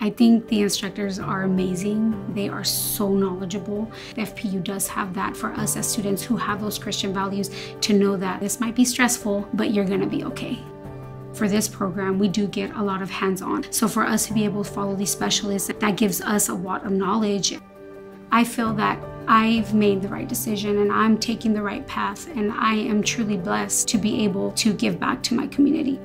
I think the instructors are amazing. They are so knowledgeable. The FPU does have that for us as students who have those Christian values to know that this might be stressful, but you're gonna be okay. For this program, we do get a lot of hands on. So, for us to be able to follow these specialists, that gives us a lot of knowledge. I feel that I've made the right decision and I'm taking the right path, and I am truly blessed to be able to give back to my community.